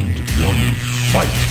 Round one, fight!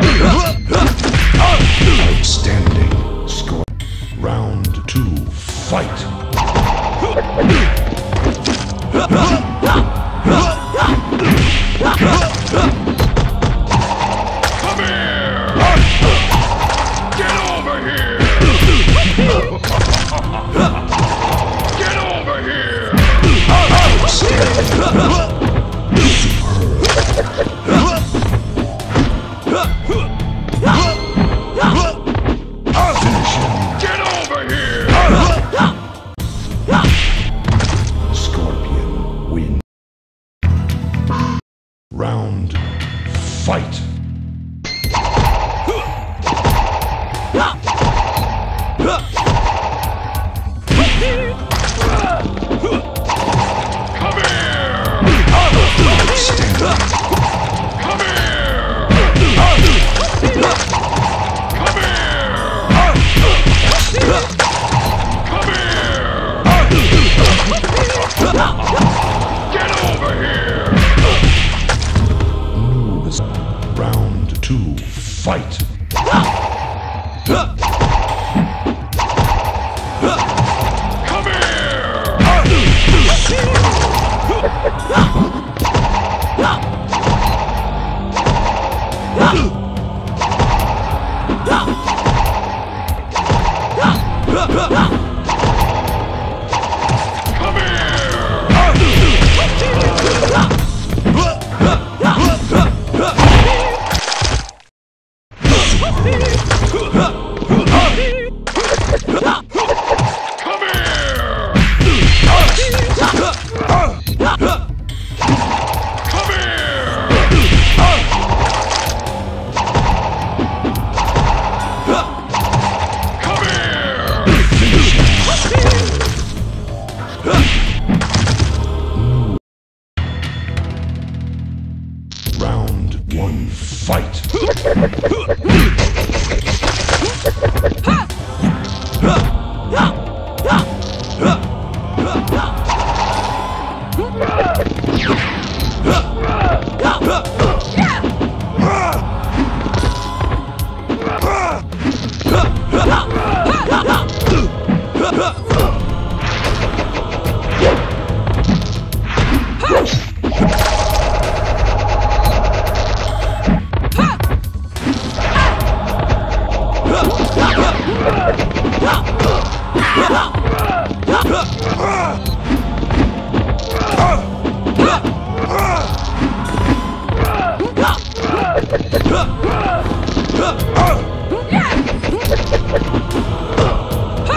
Uh -huh. Ha!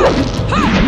Ha!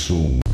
Shang